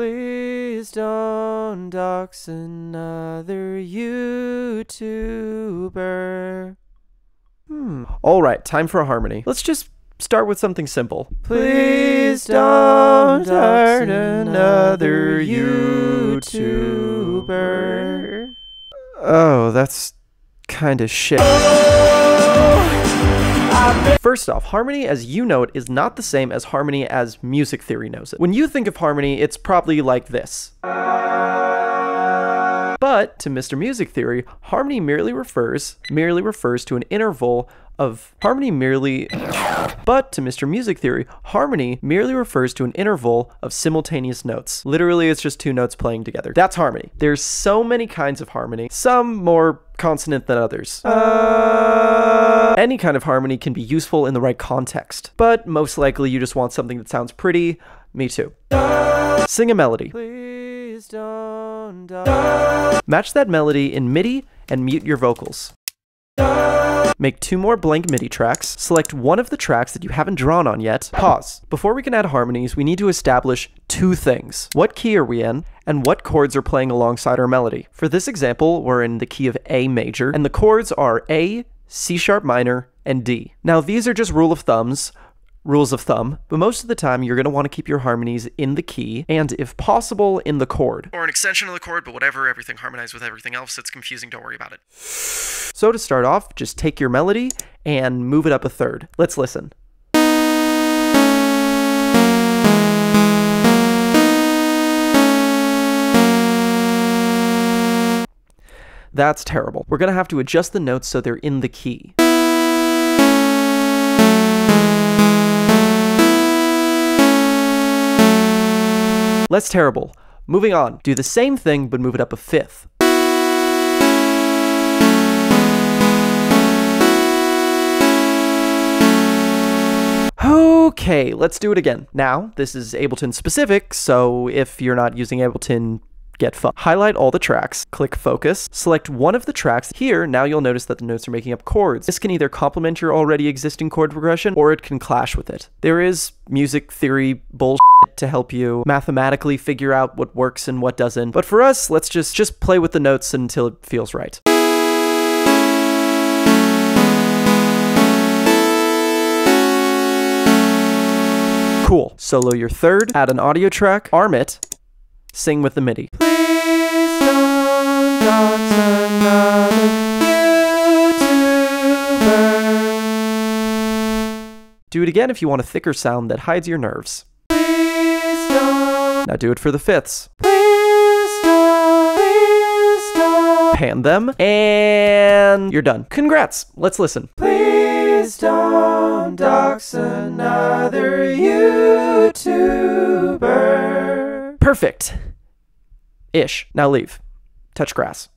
Please don't dox another YouTuber. Hmm. All right, time for a harmony. Let's just start with something simple. Please don't hurt another YouTuber. Oh, that's kind of shit. First off, harmony as you know it is not the same as harmony as music theory knows it. When you think of harmony, it's probably like this. But to Mr. Music Theory, harmony merely refers merely refers to an interval of harmony merely but to Mr. Music Theory, harmony merely refers to an interval of simultaneous notes. Literally, it's just two notes playing together. That's harmony. There's so many kinds of harmony, some more consonant than others. Uh... Any kind of harmony can be useful in the right context, but most likely you just want something that sounds pretty. Me too. Sing a melody. Please don't die. Match that melody in MIDI and mute your vocals. Make two more blank MIDI tracks, select one of the tracks that you haven't drawn on yet, pause. Before we can add harmonies, we need to establish two things. What key are we in, and what chords are playing alongside our melody. For this example, we're in the key of A major, and the chords are A, C sharp minor, and D. Now these are just rule of thumbs, rules of thumb, but most of the time you're going to want to keep your harmonies in the key and, if possible, in the chord. Or an extension of the chord, but whatever, everything harmonized with everything else. It's confusing, don't worry about it. So to start off, just take your melody and move it up a third. Let's listen. That's terrible. We're going to have to adjust the notes so they're in the key. Less terrible. Moving on. Do the same thing, but move it up a fifth. Okay, let's do it again. Now, this is Ableton specific, so if you're not using Ableton, get fun. Highlight all the tracks, click focus, select one of the tracks. Here, now you'll notice that the notes are making up chords. This can either complement your already existing chord progression, or it can clash with it. There is music theory bullshit to help you mathematically figure out what works and what doesn't. But for us, let's just just play with the notes until it feels right. Cool. Solo your third, add an audio track, arm it, sing with the MIDI. Do it again if you want a thicker sound that hides your nerves. Now do it for the fifths. Pan them, and you're done. Congrats. Let's listen. Please don't dox another YouTuber. Perfect. Ish. Now leave. Touch grass.